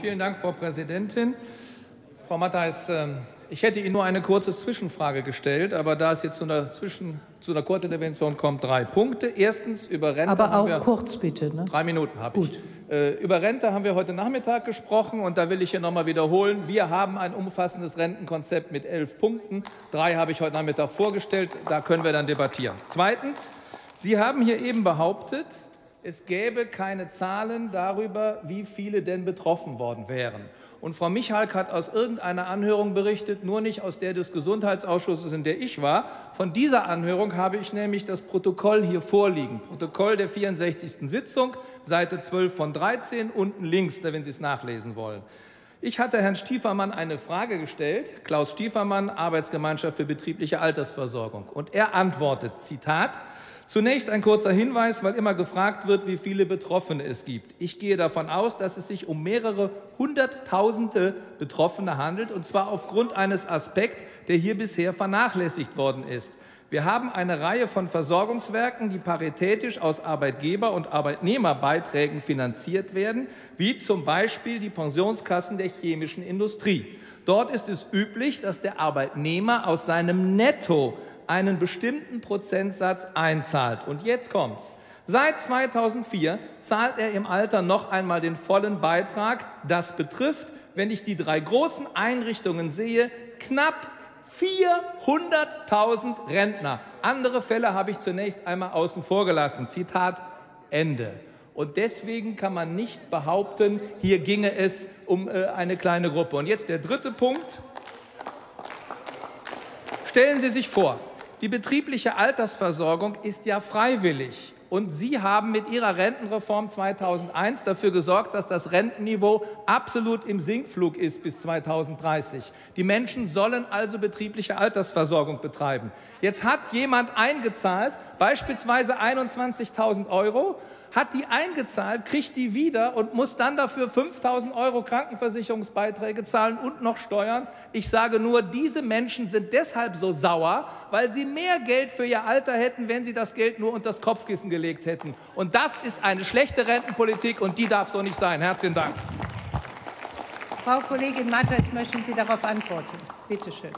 Vielen Dank, Frau Präsidentin. Frau Mattheis, ähm, ich hätte Ihnen nur eine kurze Zwischenfrage gestellt, aber da es jetzt zu einer, Zwischen, zu einer Kurzintervention kommt, drei Punkte. Erstens über Rente. Aber auch kurz bitte. Ne? Drei Minuten habe ich. Äh, über Rente haben wir heute Nachmittag gesprochen und da will ich hier nochmal wiederholen. Wir haben ein umfassendes Rentenkonzept mit elf Punkten. Drei habe ich heute Nachmittag vorgestellt. Da können wir dann debattieren. Zweitens, Sie haben hier eben behauptet, es gäbe keine Zahlen darüber, wie viele denn betroffen worden wären. Und Frau Michalk hat aus irgendeiner Anhörung berichtet, nur nicht aus der des Gesundheitsausschusses, in der ich war. Von dieser Anhörung habe ich nämlich das Protokoll hier vorliegen. Protokoll der 64. Sitzung, Seite 12 von 13, unten links, wenn Sie es nachlesen wollen. Ich hatte Herrn Stiefermann eine Frage gestellt, Klaus Stiefermann, Arbeitsgemeinschaft für betriebliche Altersversorgung. Und er antwortet, Zitat, Zunächst ein kurzer Hinweis, weil immer gefragt wird, wie viele Betroffene es gibt. Ich gehe davon aus, dass es sich um mehrere Hunderttausende Betroffene handelt, und zwar aufgrund eines Aspekts, der hier bisher vernachlässigt worden ist. Wir haben eine Reihe von Versorgungswerken, die paritätisch aus Arbeitgeber- und Arbeitnehmerbeiträgen finanziert werden, wie zum Beispiel die Pensionskassen der chemischen Industrie. Dort ist es üblich, dass der Arbeitnehmer aus seinem Netto einen bestimmten Prozentsatz einzahlt. Und jetzt kommt's. Seit 2004 zahlt er im Alter noch einmal den vollen Beitrag. Das betrifft, wenn ich die drei großen Einrichtungen sehe, knapp 400.000 Rentner. Andere Fälle habe ich zunächst einmal außen vor gelassen. Zitat Ende. Und deswegen kann man nicht behaupten, hier ginge es um äh, eine kleine Gruppe. Und jetzt der dritte Punkt. Stellen Sie sich vor, die betriebliche Altersversorgung ist ja freiwillig. Und Sie haben mit Ihrer Rentenreform 2001 dafür gesorgt, dass das Rentenniveau absolut im Sinkflug ist bis 2030. Die Menschen sollen also betriebliche Altersversorgung betreiben. Jetzt hat jemand eingezahlt, beispielsweise 21.000 Euro, hat die eingezahlt, kriegt die wieder und muss dann dafür 5.000 Euro Krankenversicherungsbeiträge zahlen und noch Steuern. Ich sage nur, diese Menschen sind deshalb so sauer, weil sie mehr Geld für ihr Alter hätten, wenn sie das Geld nur unter das Kopfkissen gelegt hätten. Und das ist eine schlechte Rentenpolitik und die darf so nicht sein. Herzlichen Dank. Frau Kollegin Mattes, möchten Sie darauf antworten? Bitte schön.